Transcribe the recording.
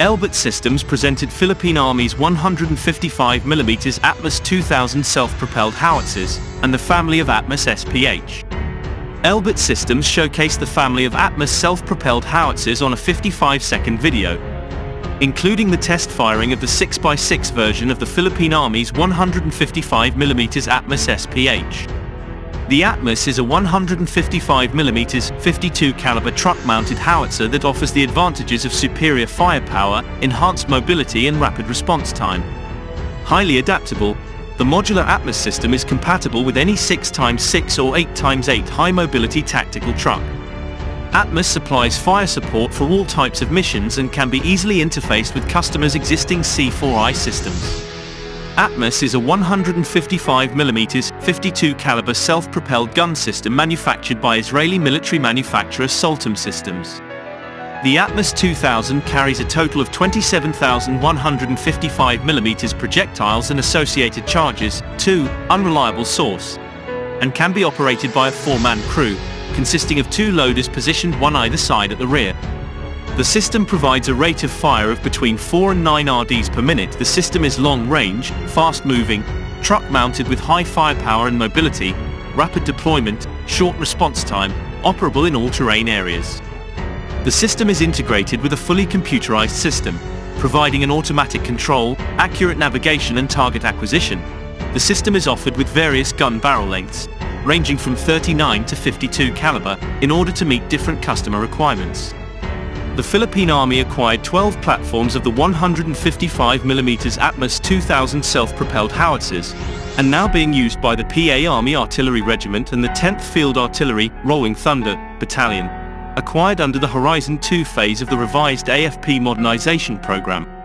Elbit Systems presented Philippine Army's 155mm Atmos 2000 self-propelled howitzers and the family of Atmos SPH. Elbit Systems showcased the family of Atmos self-propelled howitzers on a 55-second video, including the test firing of the 6x6 version of the Philippine Army's 155mm Atmos SPH. The Atmos is a 155mm 52 caliber truck-mounted howitzer that offers the advantages of superior firepower, enhanced mobility and rapid response time. Highly adaptable, the modular Atmos system is compatible with any 6x6 or 8x8 high-mobility tactical truck. Atmos supplies fire support for all types of missions and can be easily interfaced with customers' existing C4I systems. Atmos is a 155mm 52 caliber self-propelled gun system manufactured by Israeli military manufacturer Soltam Systems. The Atmos 2000 carries a total of 27,155mm projectiles and associated charges, 2, unreliable source, and can be operated by a four-man crew, consisting of two loaders positioned one either side at the rear. The system provides a rate of fire of between 4 and 9 RDs per minute. The system is long-range, fast-moving, truck-mounted with high firepower and mobility, rapid deployment, short response time, operable in all terrain areas. The system is integrated with a fully computerized system, providing an automatic control, accurate navigation and target acquisition. The system is offered with various gun barrel lengths, ranging from 39 to 52 caliber, in order to meet different customer requirements the Philippine Army acquired 12 platforms of the 155mm Atmos 2000 self-propelled howitzers, and now being used by the PA Army Artillery Regiment and the 10th Field Artillery Rolling Thunder Battalion, acquired under the Horizon 2 phase of the revised AFP modernization program.